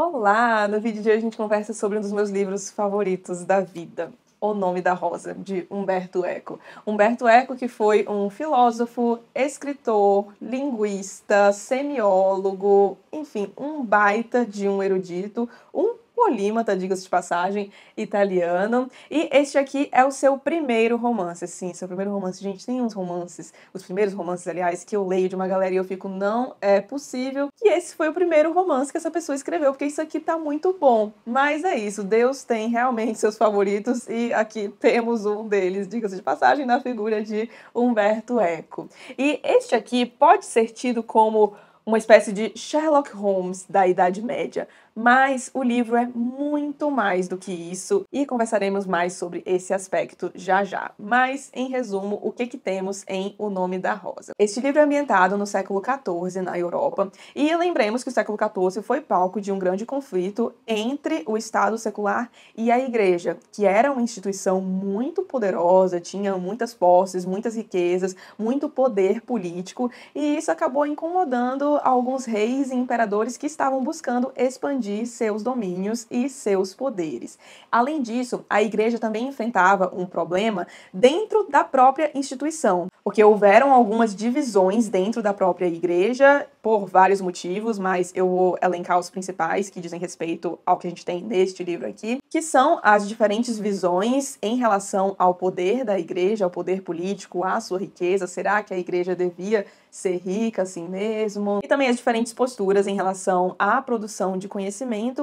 Olá! No vídeo de hoje a gente conversa sobre um dos meus livros favoritos da vida, O Nome da Rosa, de Humberto Eco. Humberto Eco, que foi um filósofo, escritor, linguista, semiólogo, enfim, um baita de um erudito, um polímata, diga-se de passagem, italiano. E este aqui é o seu primeiro romance, sim, seu primeiro romance. Gente, tem uns romances, os primeiros romances, aliás, que eu leio de uma galera e eu fico, não é possível que esse foi o primeiro romance que essa pessoa escreveu, porque isso aqui tá muito bom. Mas é isso, Deus tem realmente seus favoritos e aqui temos um deles, diga-se de passagem, na figura de Humberto Eco. E este aqui pode ser tido como uma espécie de Sherlock Holmes da Idade Média, mas o livro é muito mais do que isso e conversaremos mais sobre esse aspecto já já. Mas, em resumo, o que, que temos em O Nome da Rosa? Este livro é ambientado no século XIV na Europa e lembremos que o século XIV foi palco de um grande conflito entre o Estado secular e a Igreja, que era uma instituição muito poderosa, tinha muitas posses, muitas riquezas, muito poder político e isso acabou incomodando alguns reis e imperadores que estavam buscando expandir expandir seus domínios e seus poderes. Além disso, a igreja também enfrentava um problema dentro da própria instituição, porque houveram algumas divisões dentro da própria igreja por vários motivos, mas eu vou elencar os principais que dizem respeito ao que a gente tem neste livro aqui, que são as diferentes visões em relação ao poder da igreja, ao poder político, à sua riqueza. Será que a igreja devia ser rica assim mesmo? E também as diferentes posturas em relação à produção de conhecimento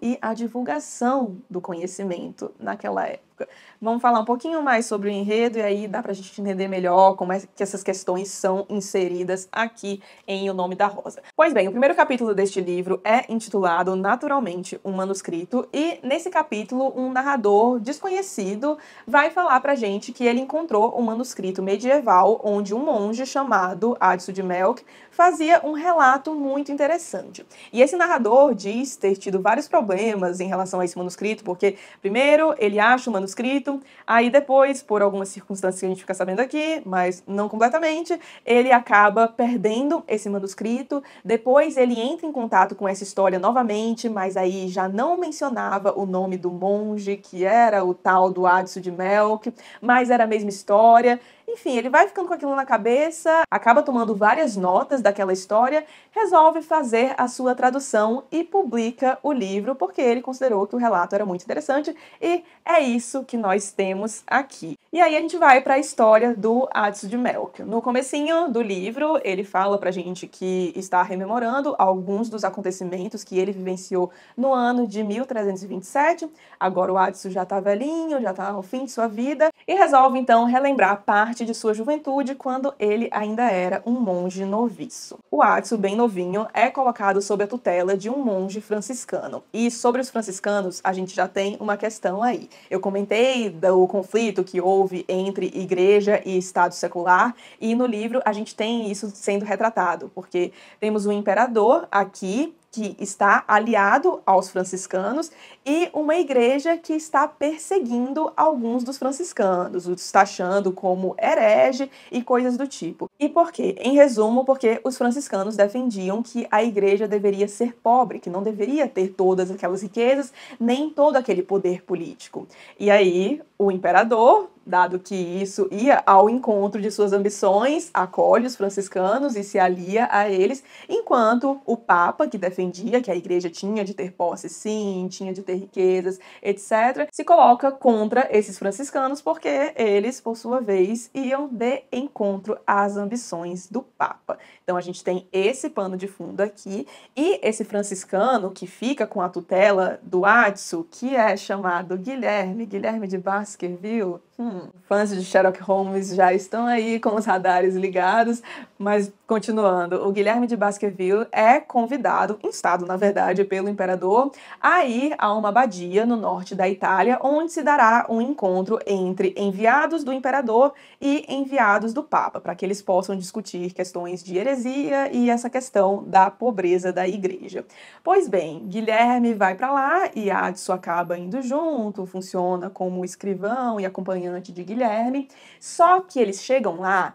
e à divulgação do conhecimento naquela época época. Vamos falar um pouquinho mais sobre o enredo e aí dá para a gente entender melhor como é que essas questões são inseridas aqui em O Nome da Rosa. Pois bem, o primeiro capítulo deste livro é intitulado Naturalmente um Manuscrito e nesse capítulo um narrador desconhecido vai falar pra gente que ele encontrou um manuscrito medieval onde um monge chamado Adso de Melk fazia um relato muito interessante. E esse narrador diz ter tido vários problemas em relação a esse manuscrito, porque primeiro ele acha o manuscrito manuscrito. Aí depois, por algumas circunstâncias que a gente fica sabendo aqui, mas não completamente, ele acaba perdendo esse manuscrito. Depois ele entra em contato com essa história novamente, mas aí já não mencionava o nome do monge, que era o tal do Adso de Melk, mas era a mesma história. Enfim, ele vai ficando com aquilo na cabeça, acaba tomando várias notas daquela história, resolve fazer a sua tradução e publica o livro porque ele considerou que o relato era muito interessante e é isso que nós temos aqui. E aí a gente vai para a história do Adso de Melk. No comecinho do livro, ele fala pra gente que está rememorando alguns dos acontecimentos que ele vivenciou no ano de 1327. Agora o Adso já está velhinho, já está no fim de sua vida e resolve então relembrar parte de sua juventude quando ele ainda era um monge noviço. O Atsu, bem novinho, é colocado sob a tutela de um monge franciscano. E sobre os franciscanos, a gente já tem uma questão aí. Eu comentei do conflito que houve entre igreja e Estado secular, e no livro a gente tem isso sendo retratado, porque temos o imperador aqui que está aliado aos franciscanos e uma igreja que está perseguindo alguns dos franciscanos, os taxando como herege e coisas do tipo. E por quê? Em resumo, porque os franciscanos defendiam que a igreja deveria ser pobre, que não deveria ter todas aquelas riquezas, nem todo aquele poder político. E aí, o imperador, dado que isso ia ao encontro de suas ambições, acolhe os franciscanos e se alia a eles, enquanto o Papa, que defendia que a igreja tinha de ter posse sim, tinha de ter riquezas, etc., se coloca contra esses franciscanos porque eles, por sua vez, iam de encontro às ambições do Papa. Então a gente tem esse pano de fundo aqui e esse franciscano que fica com a tutela do Atsu, que é chamado Guilherme, Guilherme de Baskerville, Hum, fãs de Sherlock Holmes já estão aí com os radares ligados, mas continuando, o Guilherme de Baskerville é convidado, instado na verdade pelo imperador, a ir a uma abadia no norte da Itália, onde se dará um encontro entre enviados do imperador e enviados do Papa, para que eles possam discutir questões de heresia e essa questão da pobreza da igreja. Pois bem, Guilherme vai para lá e Adso acaba indo junto, funciona como escrivão e acompanhante de Guilherme. Só que eles chegam lá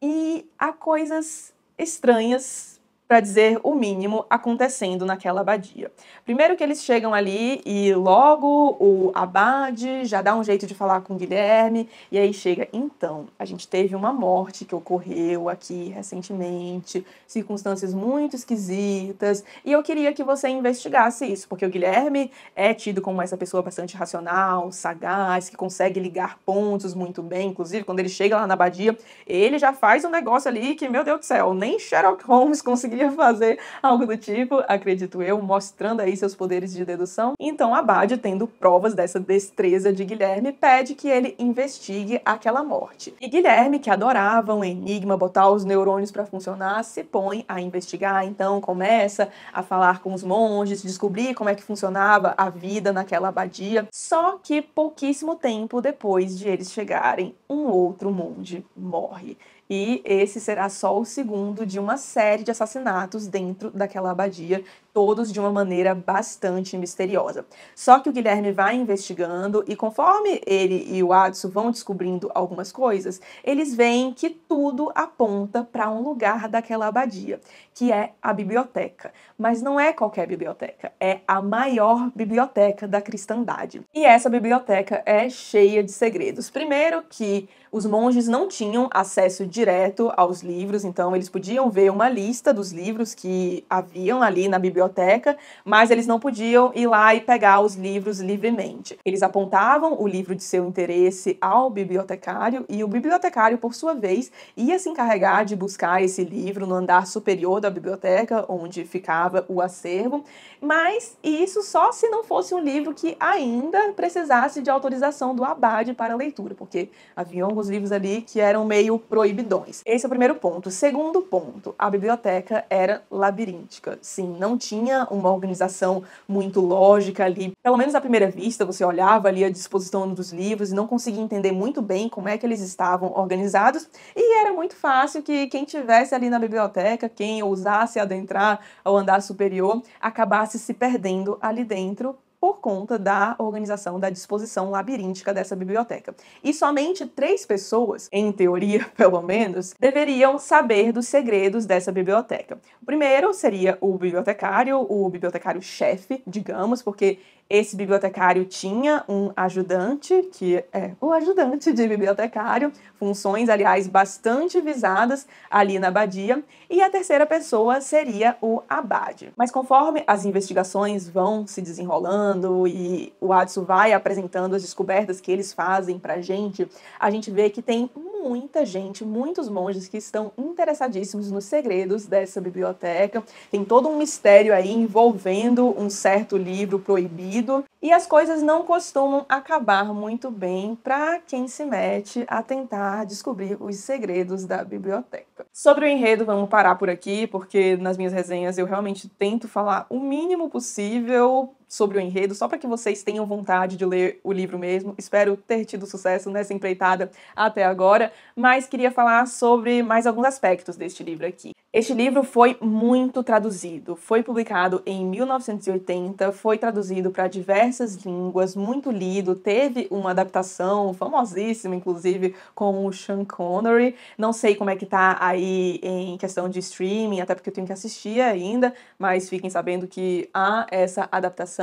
e há coisas estranhas para dizer o mínimo, acontecendo naquela abadia. Primeiro que eles chegam ali e logo o abade já dá um jeito de falar com Guilherme, e aí chega, então, a gente teve uma morte que ocorreu aqui recentemente, circunstâncias muito esquisitas, e eu queria que você investigasse isso, porque o Guilherme é tido como essa pessoa bastante racional, sagaz, que consegue ligar pontos muito bem, inclusive quando ele chega lá na abadia, ele já faz um negócio ali que, meu Deus do céu, nem Sherlock Holmes conseguiu conseguiria fazer algo do tipo, acredito eu, mostrando aí seus poderes de dedução. Então Abade, tendo provas dessa destreza de Guilherme, pede que ele investigue aquela morte. E Guilherme, que adorava um enigma, botar os neurônios para funcionar, se põe a investigar, então começa a falar com os monges, descobrir como é que funcionava a vida naquela abadia. Só que pouquíssimo tempo depois de eles chegarem, um outro monge morre e esse será só o segundo de uma série de assassinatos dentro daquela abadia todos de uma maneira bastante misteriosa. Só que o Guilherme vai investigando e conforme ele e o Adson vão descobrindo algumas coisas, eles veem que tudo aponta para um lugar daquela abadia, que é a biblioteca. Mas não é qualquer biblioteca, é a maior biblioteca da cristandade. E essa biblioteca é cheia de segredos. Primeiro que os monges não tinham acesso direto aos livros, então eles podiam ver uma lista dos livros que haviam ali na biblioteca biblioteca, mas eles não podiam ir lá e pegar os livros livremente. Eles apontavam o livro de seu interesse ao bibliotecário e o bibliotecário, por sua vez, ia se encarregar de buscar esse livro no andar superior da biblioteca, onde ficava o acervo, mas isso só se não fosse um livro que ainda precisasse de autorização do abade para leitura, porque havia alguns livros ali que eram meio proibidões. Esse é o primeiro ponto. Segundo ponto, a biblioteca era labiríntica. Sim, não tinha tinha uma organização muito lógica ali. Pelo menos à primeira vista, você olhava ali a disposição dos livros e não conseguia entender muito bem como é que eles estavam organizados. E era muito fácil que quem tivesse ali na biblioteca, quem ousasse adentrar ao andar superior, acabasse se perdendo ali dentro por conta da organização da disposição labiríntica dessa biblioteca. E somente três pessoas, em teoria pelo menos, deveriam saber dos segredos dessa biblioteca. O primeiro seria o bibliotecário, o bibliotecário-chefe, digamos, porque esse bibliotecário tinha um ajudante, que é o ajudante de bibliotecário, funções, aliás, bastante visadas ali na abadia, e a terceira pessoa seria o abade. Mas conforme as investigações vão se desenrolando e o Adson vai apresentando as descobertas que eles fazem pra gente, a gente vê que tem muita gente, muitos monges que estão interessadíssimos nos segredos dessa biblioteca. Tem todo um mistério aí envolvendo um certo livro proibido e as coisas não costumam acabar muito bem para quem se mete a tentar descobrir os segredos da biblioteca. Sobre o enredo, vamos parar por aqui, porque nas minhas resenhas eu realmente tento falar o mínimo possível sobre o enredo, só para que vocês tenham vontade de ler o livro mesmo. Espero ter tido sucesso nessa empreitada até agora, mas queria falar sobre mais alguns aspectos deste livro aqui. Este livro foi muito traduzido, foi publicado em 1980, foi traduzido para diversas línguas, muito lido, teve uma adaptação famosíssima, inclusive, com o Sean Connery. Não sei como é que tá aí em questão de streaming, até porque eu tenho que assistir ainda, mas fiquem sabendo que há essa adaptação.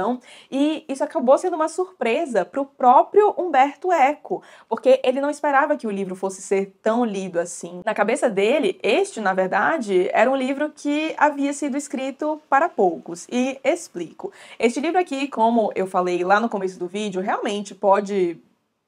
E isso acabou sendo uma surpresa para o próprio Humberto Eco, porque ele não esperava que o livro fosse ser tão lido assim. Na cabeça dele, este, na verdade, era um livro que havia sido escrito para poucos. E explico. Este livro aqui, como eu falei lá no começo do vídeo, realmente pode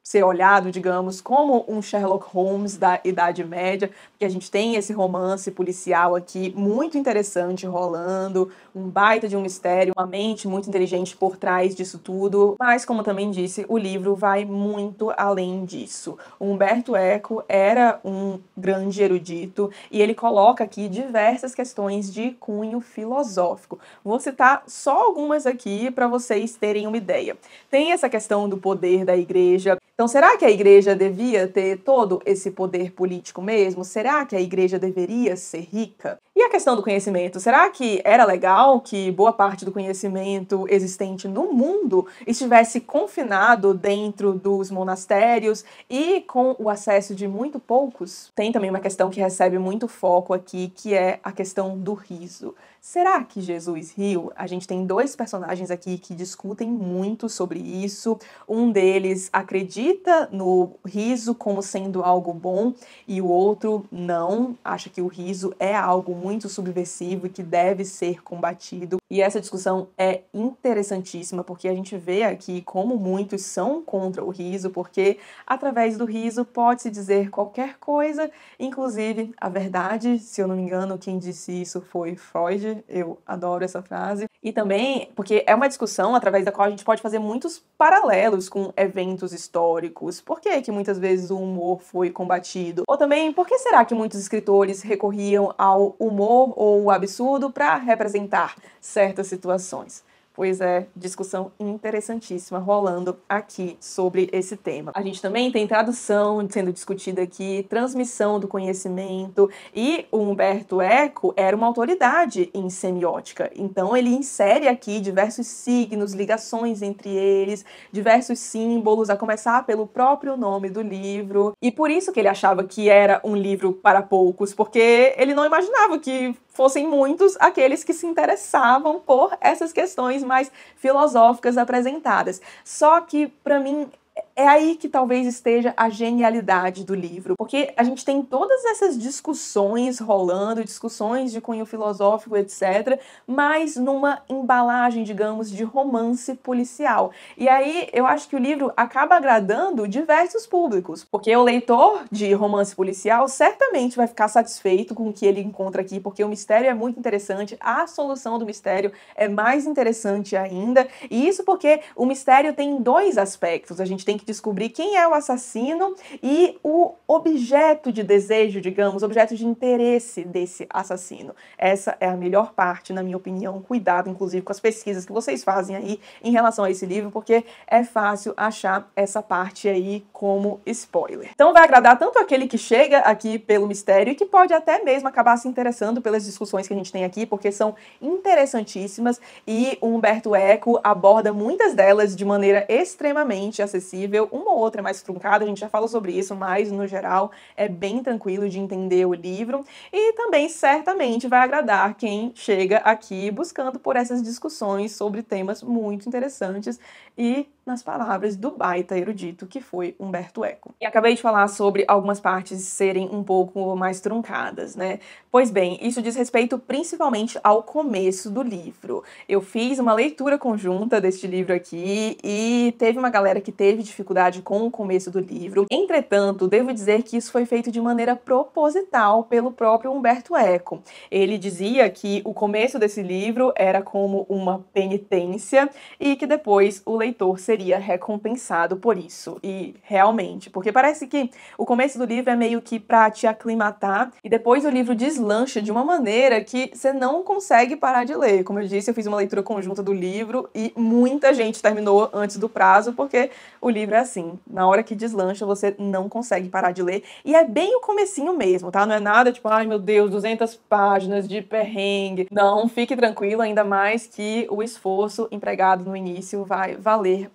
ser olhado, digamos, como um Sherlock Holmes da Idade Média, porque a gente tem esse romance policial aqui muito interessante rolando, um baita de um mistério, uma mente muito inteligente por trás disso tudo, mas como também disse, o livro vai muito além disso. O Humberto Eco era um grande erudito e ele coloca aqui diversas questões de cunho filosófico. Vou citar só algumas aqui para vocês terem uma ideia. Tem essa questão do poder da igreja, então, será que a igreja devia ter todo esse poder político mesmo? Será que a igreja deveria ser rica? E a questão do conhecimento? Será que era legal que boa parte do conhecimento existente no mundo estivesse confinado dentro dos monastérios e com o acesso de muito poucos? Tem também uma questão que recebe muito foco aqui, que é a questão do riso. Será que Jesus riu? A gente tem dois personagens aqui que discutem muito sobre isso. Um deles acredita no riso como sendo algo bom e o outro não, acha que o riso é algo muito subversivo e que deve ser combatido. E essa discussão é interessantíssima porque a gente vê aqui como muitos são contra o riso, porque através do riso pode-se dizer qualquer coisa, inclusive a verdade. Se eu não me engano, quem disse isso foi Freud eu adoro essa frase. E também porque é uma discussão através da qual a gente pode fazer muitos paralelos com eventos históricos. Por que, que muitas vezes o humor foi combatido? Ou também, por que será que muitos escritores recorriam ao humor ou o absurdo para representar certas situações? Pois é, discussão interessantíssima rolando aqui sobre esse tema. A gente também tem tradução sendo discutida aqui, transmissão do conhecimento, e o Humberto Eco era uma autoridade em semiótica. Então ele insere aqui diversos signos, ligações entre eles, diversos símbolos, a começar pelo próprio nome do livro. E por isso que ele achava que era um livro para poucos, porque ele não imaginava que fossem muitos aqueles que se interessavam por essas questões mais filosóficas apresentadas. Só que, para mim, é aí que talvez esteja a genialidade do livro, porque a gente tem todas essas discussões rolando, discussões de cunho filosófico, etc., mas numa embalagem, digamos, de romance policial. E aí eu acho que o livro acaba agradando diversos públicos, porque o leitor de romance policial certamente vai ficar satisfeito com o que ele encontra aqui, porque o mistério é muito interessante, a solução do mistério é mais interessante ainda, e isso porque o mistério tem dois aspectos. A gente tem que descobrir quem é o assassino e o objeto de desejo, digamos, objeto de interesse desse assassino. Essa é a melhor parte, na minha opinião. Cuidado, inclusive, com as pesquisas que vocês fazem aí em relação a esse livro, porque é fácil achar essa parte aí como spoiler. Então vai agradar tanto aquele que chega aqui pelo mistério e que pode até mesmo acabar se interessando pelas discussões que a gente tem aqui, porque são interessantíssimas e o Humberto Eco aborda muitas delas de maneira extremamente acessível uma ou outra é mais truncada, a gente já falou sobre isso, mas no geral é bem tranquilo de entender o livro. E também certamente vai agradar quem chega aqui buscando por essas discussões sobre temas muito interessantes e nas palavras do baita erudito que foi Humberto Eco. E acabei de falar sobre algumas partes serem um pouco mais truncadas, né? Pois bem, isso diz respeito principalmente ao começo do livro. Eu fiz uma leitura conjunta deste livro aqui e teve uma galera que teve dificuldade com o começo do livro. Entretanto, devo dizer que isso foi feito de maneira proposital pelo próprio Humberto Eco. Ele dizia que o começo desse livro era como uma penitência e que depois o leitor seria seria recompensado por isso. E realmente, porque parece que o começo do livro é meio que para te aclimatar e depois o livro deslancha de uma maneira que você não consegue parar de ler. Como eu disse, eu fiz uma leitura conjunta do livro e muita gente terminou antes do prazo porque o livro é assim, na hora que deslancha você não consegue parar de ler e é bem o comecinho mesmo, tá? Não é nada tipo, ai meu Deus, 200 páginas de perrengue. Não, fique tranquilo, ainda mais que o esforço empregado no início vai valer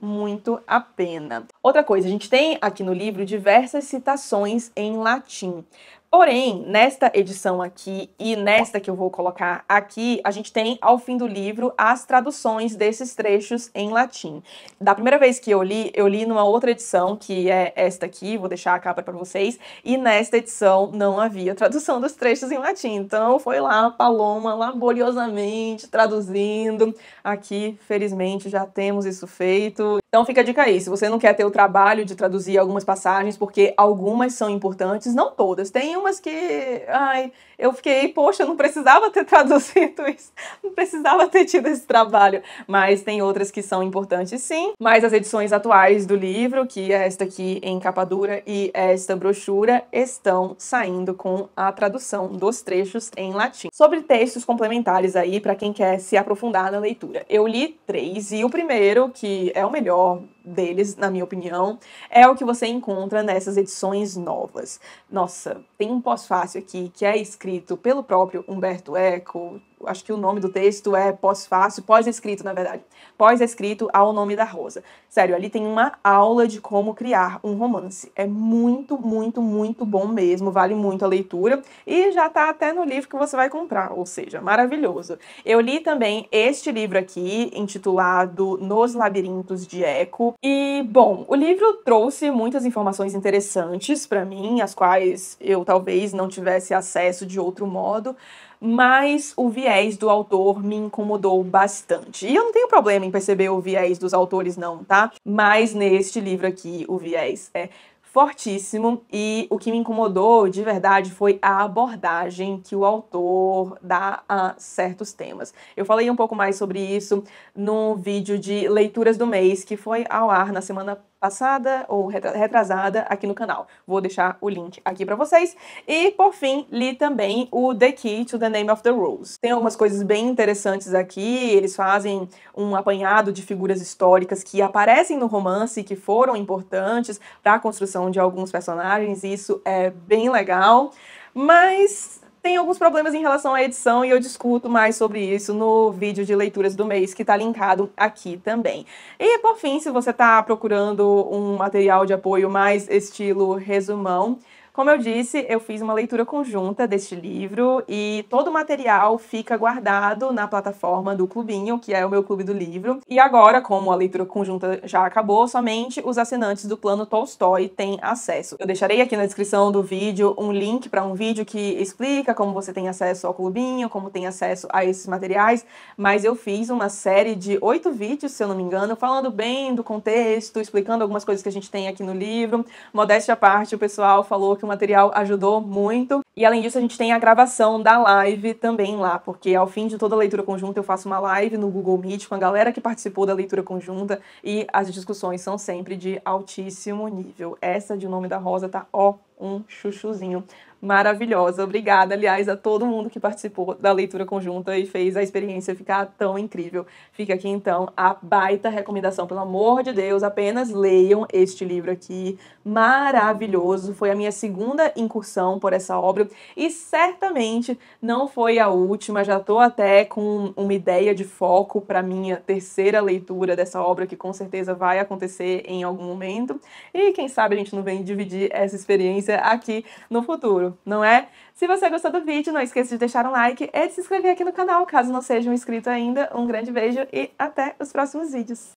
a pena. Outra coisa, a gente tem aqui no livro diversas citações em latim. Porém, nesta edição aqui e nesta que eu vou colocar aqui, a gente tem ao fim do livro as traduções desses trechos em latim. Da primeira vez que eu li, eu li numa outra edição, que é esta aqui, vou deixar a capa para vocês, e nesta edição não havia tradução dos trechos em latim. Então foi lá Paloma laboriosamente traduzindo. Aqui, felizmente, já temos isso feito. Então fica a dica aí, se você não quer ter o trabalho de traduzir algumas passagens, porque algumas são importantes, não todas. Tem umas que, ai, eu fiquei, poxa, não precisava ter traduzido isso, não precisava ter tido esse trabalho. Mas tem outras que são importantes sim. Mas as edições atuais do livro, que é esta aqui em capa dura e esta brochura, estão saindo com a tradução dos trechos em latim. Sobre textos complementares aí, para quem quer se aprofundar na leitura. Eu li três e o primeiro, que é o melhor, or deles, na minha opinião, é o que você encontra nessas edições novas. Nossa, tem um pós-fácil aqui que é escrito pelo próprio Humberto Eco, acho que o nome do texto é pós-fácil, pós-escrito, na verdade. Pós-escrito ao nome da Rosa. Sério, ali tem uma aula de como criar um romance. É muito, muito, muito bom mesmo, vale muito a leitura e já tá até no livro que você vai comprar, ou seja, maravilhoso. Eu li também este livro aqui, intitulado Nos Labirintos de Eco. E, bom, o livro trouxe muitas informações interessantes para mim, as quais eu talvez não tivesse acesso de outro modo mas o viés do autor me incomodou bastante. E eu não tenho problema em perceber o viés dos autores, não, tá? Mas neste livro aqui, o viés é fortíssimo e o que me incomodou de verdade foi a abordagem que o autor dá a certos temas. Eu falei um pouco mais sobre isso no vídeo de leituras do mês que foi ao ar na semana passada ou retrasada aqui no canal. Vou deixar o link aqui para vocês. E, por fim, li também o The Key to the Name of the Rose. Tem algumas coisas bem interessantes aqui, eles fazem um apanhado de figuras históricas que aparecem no romance, que foram importantes para a construção de alguns personagens, isso é bem legal. Mas tem alguns problemas em relação à edição e eu discuto mais sobre isso no vídeo de leituras do mês que está linkado aqui também. E por fim, se você está procurando um material de apoio mais estilo resumão, como eu disse, eu fiz uma leitura conjunta deste livro e todo o material fica guardado na plataforma do Clubinho, que é o meu clube do livro. E agora, como a leitura conjunta já acabou, somente os assinantes do plano Tolstói têm acesso. Eu deixarei aqui na descrição do vídeo um link para um vídeo que explica como você tem acesso ao Clubinho, como tem acesso a esses materiais, mas eu fiz uma série de oito vídeos, se eu não me engano, falando bem do contexto, explicando algumas coisas que a gente tem aqui no livro. Modéstia à parte, o pessoal falou que material ajudou muito. E além disso, a gente tem a gravação da live também lá, porque ao fim de toda a leitura conjunta eu faço uma live no Google Meet com a galera que participou da leitura conjunta e as discussões são sempre de altíssimo nível. Essa de O Nome da Rosa tá ó um chuchuzinho maravilhosa. Obrigada, aliás, a todo mundo que participou da leitura conjunta e fez a experiência ficar tão incrível. Fica aqui então a baita recomendação, pelo amor de Deus, apenas leiam este livro aqui, maravilhoso. Foi a minha segunda incursão por essa obra e certamente não foi a última. Já estou até com uma ideia de foco para minha terceira leitura dessa obra que com certeza vai acontecer em algum momento. E quem sabe a gente não vem dividir essa experiência aqui no futuro não é? Se você gostou do vídeo, não esqueça de deixar um like e de se inscrever aqui no canal, caso não seja um inscrito ainda. Um grande beijo e até os próximos vídeos.